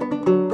you